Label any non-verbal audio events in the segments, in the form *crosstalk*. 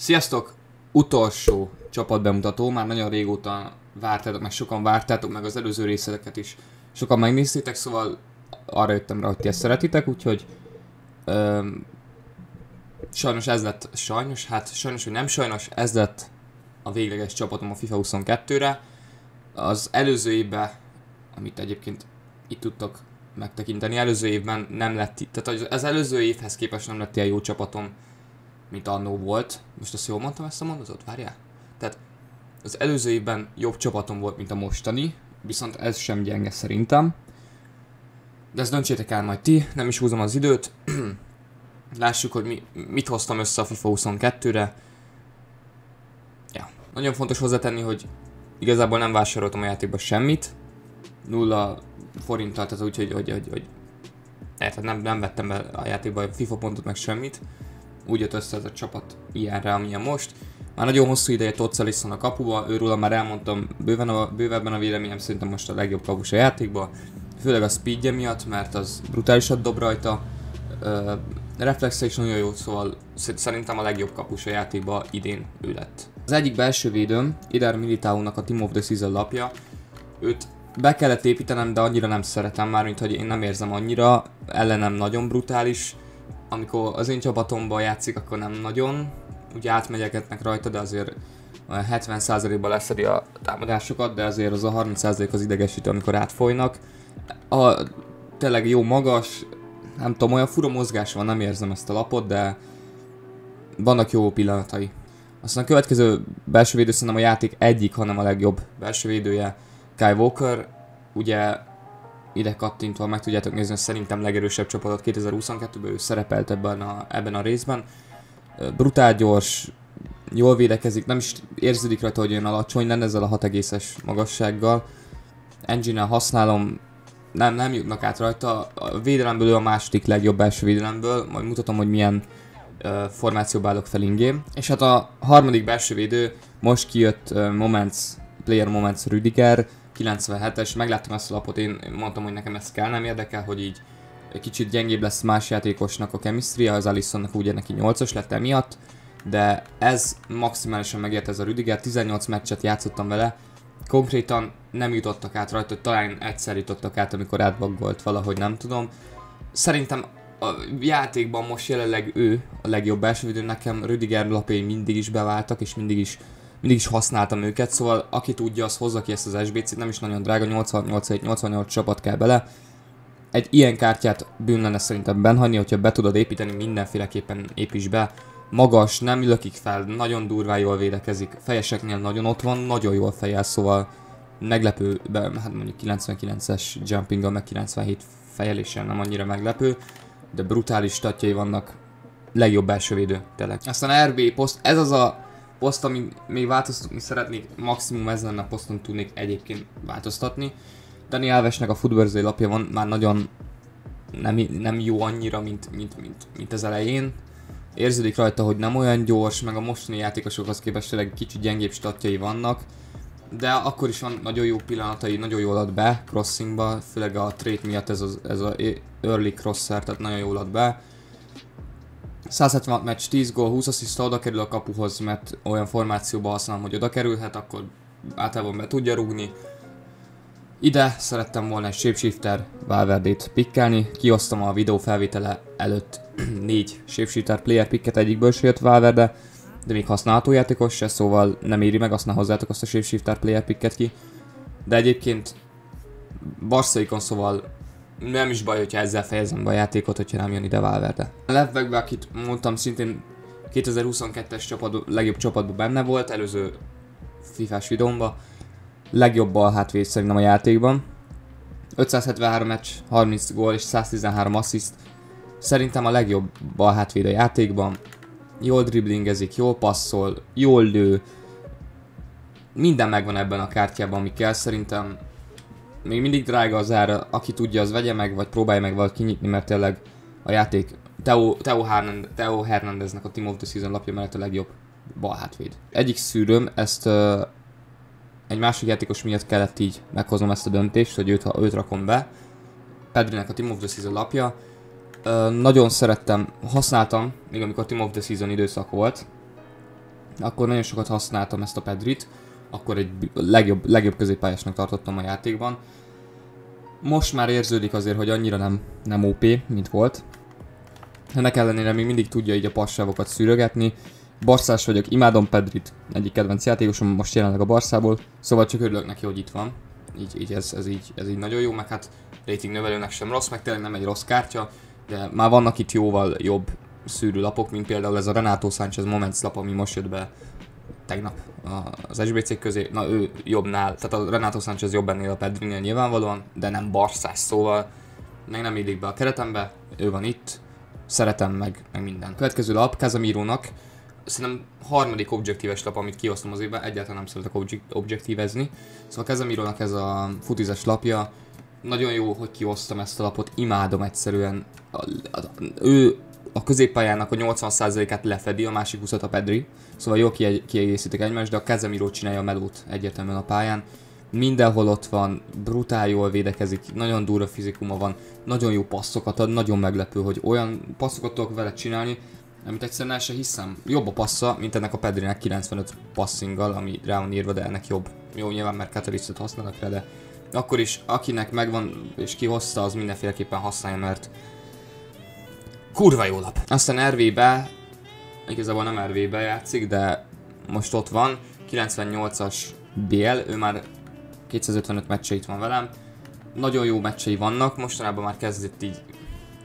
Sziasztok! Utolsó csapatbemutató, már nagyon régóta vártátok, meg sokan vártátok, meg az előző részleteket is sokan megnéztétek, szóval arra jöttem rá, hogy ti ezt szeretitek, úgyhogy öm, sajnos ez lett, sajnos, hát sajnos, hogy nem sajnos, ez lett a végleges csapatom a FIFA 22-re. Az előző évben, amit egyébként itt tudtok megtekinteni, előző évben nem lett, tehát az előző évhez képest nem lett ilyen jó csapatom, mint annó volt. Most azt jól mondtam ezt a mondatot? Várjál? Tehát az előző évben jobb csapatom volt, mint a mostani, viszont ez sem gyenge szerintem. De ezt döntsétek el majd ti, nem is húzom az időt. *clears throat* Lássuk, hogy mi, mit hoztam össze a FIFA 22-re. Ja, nagyon fontos hozzátenni, hogy igazából nem vásároltam a játékba semmit. Nulla forinttal, tehát úgy, hogy, hogy, hogy, hogy tehát nem, nem vettem be a játékba a FIFA pontot meg semmit úgy jött össze ez a csapat ilyenre, amilyen most. Már nagyon hosszú ideje Todd a kapuba, őről már elmondtam bőven a, bővebben a véleményem, szerintem most a legjobb kapus a játékban. Főleg a speedje miatt, mert az brutálisat dob rajta. Uh, reflexe is nagyon jó, szóval szerintem a legjobb kapus a játékban idén ő lett. Az egyik belső védőm, Ider Militao-nak a Team of the Season lapja, őt be kellett építenem, de annyira nem szeretem már, mint hogy én nem érzem annyira, ellenem nagyon brutális, amikor az én csapatomban játszik, akkor nem nagyon, ugye átmegyeketnek rajta, de azért 70%-ban leszedi a támadásokat, de azért az a 30% az idegesítő, amikor átfolynak. A, tényleg jó magas, nem tudom, olyan fura mozgás van, nem érzem ezt a lapot, de vannak jó pillanatai. Aztán a következő belső védő szerintem a játék egyik, hanem a legjobb belső védője Kai Walker. Ugye ide kattintva meg tudjátok nézni, hogy szerintem legerősebb csapatot 2022-ben ő szerepelt ebben a, ebben a részben. Brutál gyors, jól védekezik, nem is érződik rajta, hogy olyan alacsony lenne ezzel a 6,5-es magassággal. Engine-nel használom, nem, nem jutnak át rajta. A védelemből ő a második legjobb első védelemből, majd mutatom, hogy milyen uh, formációba állok fel ingém. És hát a harmadik belső védő, most kijött uh, Moments, Player Moments Rüdiger, 97-es, megláttam ezt a lapot, én mondtam, hogy nekem ez kell, nem érdekel, hogy így kicsit gyengébb lesz más játékosnak a chemistry az Alisonnak ugye neki 8-as lett emiatt, de ez maximálisan megért ez a Rüdiger, 18 meccset játszottam vele, konkrétan nem jutottak át rajta, talán egyszer jutottak át, amikor átbaggolt valahogy, nem tudom. Szerintem a játékban most jelenleg ő a legjobb első nekem Rüdiger lapjai mindig is beváltak, és mindig is mindig is használtam őket, szóval aki tudja, az hozza ki ezt az SBC-t, nem is nagyon drága, 88-88 csapat kell bele. Egy ilyen kártyát bűn lenne szerintem benhagyni, hogyha be tudod építeni, mindenféleképpen építs be. Magas, nem lökik fel, nagyon durván jól védekezik, fejeseknél nagyon ott van, nagyon jól fejel, szóval meglepő, hát mondjuk 99-es jumping meg 97 fejelésen nem annyira meglepő, de brutális statjai vannak, legjobb első védő, tényleg. Aztán RB poszt, ez az a poszt, ami még változtatni szeretnék, maximum ezen a poszton tudnék egyébként változtatni. Dani Alvesnek a Footballzai lapja van már nagyon nem, nem jó annyira, mint, mint, mint, mint az elején. Érződik rajta, hogy nem olyan gyors, meg a mostani játékosokhoz képest tényleg kicsit gyengébb statjai vannak. De akkor is van nagyon jó pillanatai, nagyon jól ad be crossingba, főleg a trade miatt ez az, ez a early crosser, tehát nagyon jól ad be 176 meccs, 10 gól, 20 assist, oda kerül a kapuhoz, mert olyan formációba használom, hogy oda kerülhet, akkor általában be tudja rúgni. Ide szerettem volna egy Shapeshifter Valverde-t pikkelni, kiosztam a videó felvétele előtt *clears throat* négy Shapeshifter player picket, egyikből se jött Valverde, de még használható játékos se, szóval nem éri meg, aztán hozzátok azt a Shapeshifter player picket ki. De egyébként Barszaikon szóval nem is baj, hogyha ezzel fejezem be a játékot, hogyha nem jön ide Valverde. A Levvekbe, akit mondtam, szintén 2022-es csapat, legjobb csapatban benne volt, előző FIFA-s videómban. Legjobb bal hátvéd szerintem a játékban. 573 meccs, 30 gól és 113 assist. Szerintem a legjobb bal hátvéd a játékban. Jól driblingezik, jól passzol, jól lő. Minden megvan ebben a kártyában, ami kell. Szerintem még mindig drága az ára, aki tudja, az vegye meg, vagy próbálja meg valahogy kinyitni, mert tényleg a játék Teo, Teo, Hernandez, Teo Hernandeznek a Team of the Season lapja mellett a legjobb bal hátvéd. Egyik szűrőm, ezt uh, egy másik játékos miatt kellett így meghoznom ezt a döntést, hogy őt, őt rakom be. Pedrinek a Team of the Season lapja. Uh, nagyon szerettem, használtam, még amikor Team of the Season időszak volt. akkor nagyon sokat használtam ezt a Pedrit, akkor egy legjobb, legjobb középpályásnak tartottam a játékban. Most már érződik azért, hogy annyira nem, nem OP, mint volt. Ennek ellenére még mindig tudja így a passávokat szűrögetni. Barszás vagyok, imádom Pedrit, egyik kedvenc játékosom most jelenleg a Barszából, szóval csak örülök neki, hogy itt van. Így, így ez, ez, így, ez így nagyon jó, meg hát rating növelőnek sem rossz, meg tényleg nem egy rossz kártya, de már vannak itt jóval jobb szűrőlapok, mint például ez a Renato Sánchez Moments lap, ami most jött be tegnap az SBC közé, na ő jobbnál, tehát a Renato Sánchez jobb ennél a Pedrinél nyilvánvalóan, de nem barszás, szóval meg nem illik be a keretembe, ő van itt, szeretem meg, meg minden. Következő lap Casemiro-nak, szerintem harmadik objektíves lap, amit kiosztom az évben, egyáltalán nem szeretek objek- objektívezni. Szóval casemiro ez a futizes lapja, nagyon jó, hogy kiosztam ezt a lapot, imádom egyszerűen. A, ő a középpályának a 80%-át lefedi, a másik 20 a Pedri, szóval jó kiegészítik egymást, de a Casemiro csinálja a melót egyértelműen a pályán. Mindenhol ott van, brutál jól védekezik, nagyon durva fizikuma van, nagyon jó passzokat ad, nagyon meglepő, hogy olyan passzokat tudok vele csinálni, amit egyszerűen el se hiszem. Jobb a passza, mint ennek a Pedrinek 95 passinggal, ami rá van írva, de ennek jobb. Jó, nyilván mert Catalystot használnak rá, de akkor is akinek megvan és kihozta, az mindenféleképpen használja, mert kurva jó lap. Aztán RV-be, igazából nem RV-be játszik, de most ott van, 98-as BL, ő már 255 meccse itt van velem. Nagyon jó meccsei vannak, mostanában már kezdett így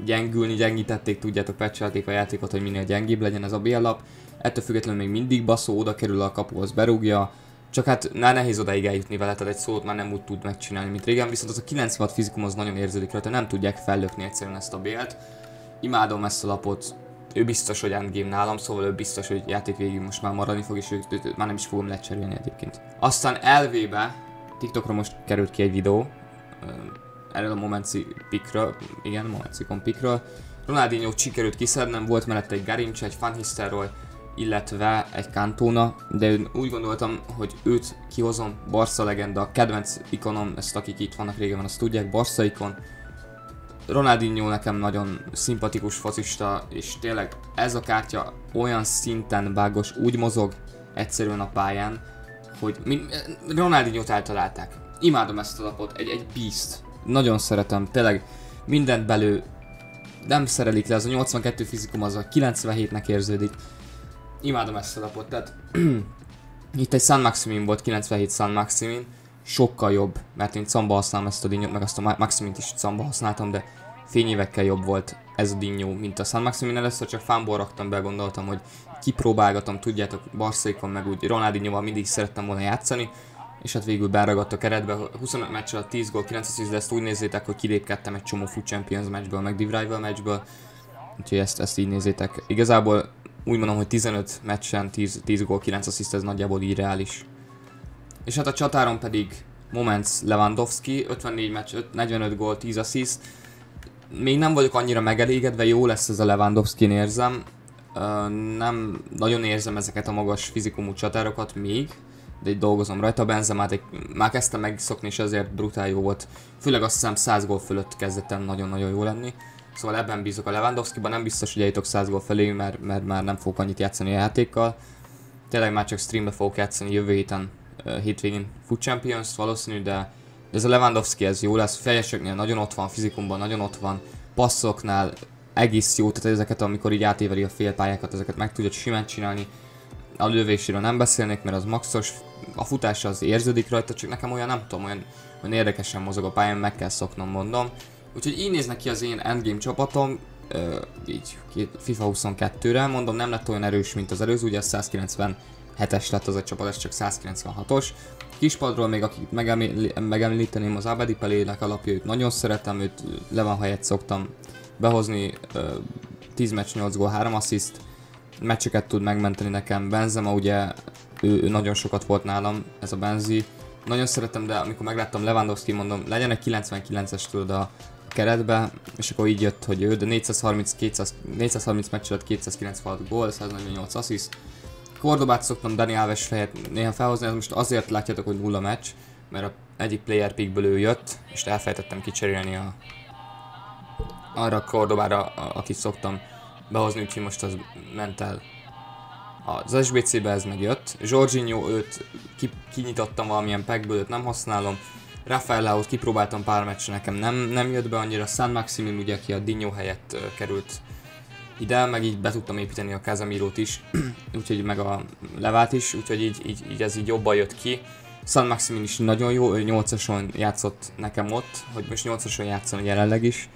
gyengülni, gyengítették, tudjátok, pecselték a játékot, hogy minél gyengébb legyen ez a BL lap. Ettől függetlenül még mindig baszó, oda kerül a kapuhoz, berúgja, csak hát már nehéz odaig eljutni vele, tehát egy szót már nem úgy tud megcsinálni, mint régen, viszont az a 96 fizikum az nagyon érződik rajta, nem tudják fellökni egyszerűen ezt a bélt. Imádom ezt a lapot, ő biztos, hogy endgame nálam, szóval ő biztos, hogy játék végig most már maradni fog, és őt, őt, őt már nem is fogom lecserélni egyébként. Aztán LV-be, TikTokra most került ki egy videó, erről a Momenci pikről, igen, Momencikon pikről. Ronaldinho sikerült kiszednem, volt mellette egy Garincs, egy Van Nistelrooy, illetve egy Cantona, de úgy gondoltam, hogy őt kihozom, Barca legenda, kedvenc ikonom, ezt akik itt vannak régen, azt tudják, Barca ikon. Ronaldinho nekem nagyon szimpatikus focista, és tényleg ez a kártya olyan szinten bágos, úgy mozog egyszerűen a pályán, hogy Ronaldinho-t eltalálták. Imádom ezt a lapot, egy, egy beast. Nagyon szeretem, tényleg mindent belő, nem szerelik le, az a 82 fizikum az a 97-nek érződik, imádom ezt a lapot, tehát *clears throat* itt egy San Maximin volt, 97 San Maximin, sokkal jobb, mert én camba használom ezt a dinnyót, meg azt a Maximint is camba használtam, de fényévekkel jobb volt ez a dinnyó, mint a San Maximin először csak fánból raktam be, gondoltam, hogy kipróbálgatom, tudjátok, Barszékon meg úgy Ronaldinhoval mindig szerettem volna játszani, és hát végül beragadt a keretbe, 25 meccs alatt 10 gól, 9 assist, de ezt úgy nézzétek, hogy kilépkedtem egy csomó Foot Champions meccsből, meg Div Rival meccsből, úgyhogy ezt, ezt így nézzétek. Igazából úgy mondom, hogy 15 meccsen 10, 10 gól, 9 assziszt, ez nagyjából irreális. És hát a csatáron pedig Moments Lewandowski, 54 meccs, 45 gól, 10 assziszt. Még nem vagyok annyira megelégedve, jó lesz ez a Lewandowski érzem. Nem nagyon érzem ezeket a magas fizikumú csatárokat még, de így dolgozom rajta. Benzemát egy, már kezdtem megszokni, és ezért brutál jó volt. Főleg azt hiszem 100 gól fölött kezdettem nagyon-nagyon jó lenni. Szóval ebben bízok a Lewandowski-ban, nem biztos, hogy eljutok 100 gól felé, mert, mert már nem fogok annyit játszani a játékkal. Tényleg már csak streambe fogok játszani jövő héten, hétvégén Foot Champions valószínű, de, de ez a Lewandowski ez jó lesz, fejeseknél nagyon ott van, fizikumban nagyon ott van, passzoknál egész jó, tehát ezeket amikor így átéveli a félpályákat, ezeket meg tudja simán csinálni. A lövéséről nem beszélnék, mert az maxos, a futás az érződik rajta, csak nekem olyan nem tudom, olyan, olyan érdekesen mozog a pályán, meg kell szoknom mondom. Úgyhogy így néznek ki az én endgame csapatom, uh, így FIFA 22-re, mondom nem lett olyan erős, mint az előző, ugye 197-es lett az a csapat, ez csak 196-os. Kispadról még akit megemlíteném az Abedi Pelének alapja, őt nagyon szeretem, őt van helyett szoktam behozni, uh, 10 meccs, 8 gól, 3 assist, meccseket tud megmenteni nekem. Benzema ugye, ő, ő nagyon sokat volt nálam, ez a Benzi. Nagyon szeretem, de amikor megláttam Lewandowski, mondom, legyen egy 99-es tudod a keretbe, és akkor így jött, hogy ő, de 430, 200, 430 meccs alatt 296 gól, 148 assist. Kordobát szoktam Dani Alves fejet néha felhozni, most azért látjátok, hogy nulla meccs, mert a egyik player pickből ő jött, és elfelejtettem kicserélni a, arra a Kordobára, akit szoktam behozni, úgyhogy most az ment el. az SBC-be ez megjött. Jorginho, őt ki, kinyitottam valamilyen packből, őt nem használom. Rafael kipróbáltam pár meccsre, nekem nem, nem jött be annyira. San Maximin ugye, aki a Dinho helyett uh, került ide, meg így be tudtam építeni a Casemiro-t is, *clears throat* úgyhogy meg a Levát is, úgyhogy így, így, így ez így jobban jött ki. San Maximin is nagyon jó, ő 8-ason játszott nekem ott, hogy most 8-ason játszon jelenleg is,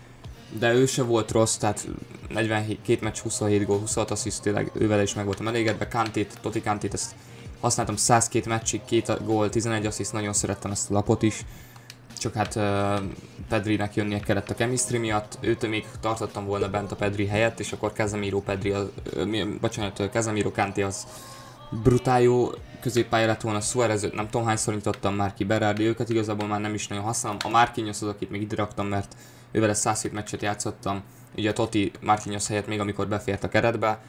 de ő se volt rossz, tehát 42 meccs, 27 gól, 26 assziszt, tényleg ővel is meg voltam elégedve. Kantét, Toti Kantét, ezt használtam 102 meccsig, 2 gól, 11 assziszt, nagyon szerettem ezt a lapot is. Csak hát Pedrinek jönnie kellett a chemistry miatt, őt még tartottam volna bent a Pedri helyett, és akkor Casemiro Pedri, az, bocsánat, Casemiro Kanté az brutál jó középpálya lett volna, Suarez, nem tudom hányszor nyitottam már ki, Berardi, őket igazából már nem is nagyon használom. A Marquinhos az, akit még ide raktam, mert ővel 107 meccset játszottam, ugye a Toti Marquinhos helyett még amikor befért a keretbe,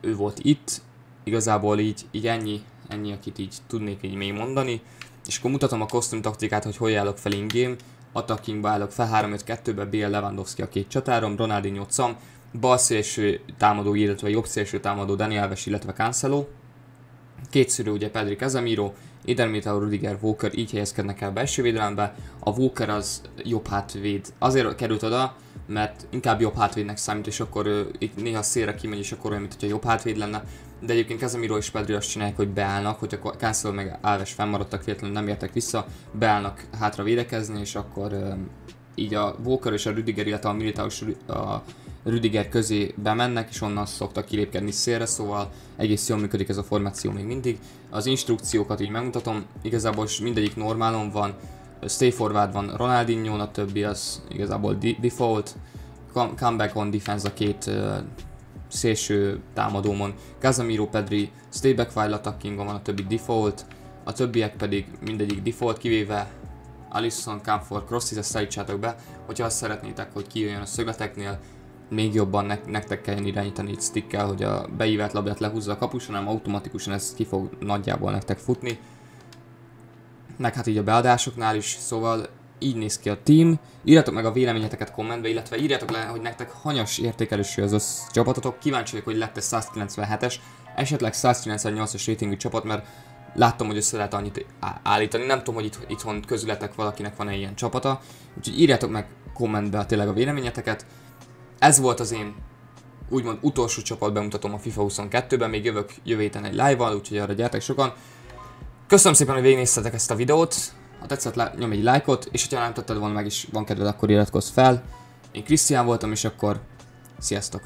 ő volt itt, igazából így, így ennyi, ennyi, akit így tudnék így még mondani, és akkor mutatom a kosztüm taktikát, hogy hogy állok fel in-game, attackingba állok fel 3-5-2-be, Bél Lewandowski a két csatárom, Ronaldinho Sam, bal szélső támadó, illetve jobb szélső támadó Dani Alves, illetve Cancelo, Kétszörű ugye Pedri Casemiro, Edermitao, Rudiger, Walker így helyezkednek el belső védelembe. A Walker az jobb hátvéd. Azért került oda, mert inkább jobb hátvédnek számít, és akkor ő néha szélre kimegy, és akkor olyan, mintha jobb hátvéd lenne. De egyébként Casemiro és Pedri azt csinálják, hogy beállnak, hogy a Cancel meg Alves fennmaradtak, véletlenül nem értek vissza, beállnak hátra védekezni, és akkor így a Walker és a Rudiger, illetve a Militao a Rüdiger közé bemennek, és onnan szoktak kilépkedni szélre, szóval egész jól működik ez a formáció még mindig. Az instrukciókat így megmutatom, igazából mindegyik normálon van, stay forward van Ronaldinho, a többi az igazából default, comeback on defense a két szélső támadómon, Casemiro Pedri stay back while attacking van a többi default, a többiek pedig mindegyik default, kivéve Alisson, Camfor, Crossis, ezt állítsátok be, hogyha azt szeretnétek, hogy kijöjjön a szögleteknél, még jobban ne- nektek kell irányítani itt stickkel, hogy a beívett labdát lehúzza a kapus, hanem automatikusan ez ki fog nagyjából nektek futni. Meg hát így a beadásoknál is, szóval így néz ki a team. Írjátok meg a véleményeteket kommentbe, illetve írjátok le, hogy nektek hanyas értékelésű az össz csapatotok. Kíváncsi vagyok, hogy lett 197-es, esetleg 198-as ratingű csapat, mert láttam, hogy össze lehet annyit állítani. Nem tudom, hogy itt, itthon közületek valakinek van-e ilyen csapata. Úgyhogy írjátok meg kommentbe tényleg a véleményeteket ez volt az én úgymond utolsó csapat bemutatom a FIFA 22-ben, még jövök jövő héten egy live-val, úgyhogy arra gyertek sokan. Köszönöm szépen, hogy végignéztetek ezt a videót, ha tetszett, nyomj egy lájkot, és ha nem tetted volna meg is van kedved, akkor iratkozz fel. Én Krisztián voltam, és akkor sziasztok!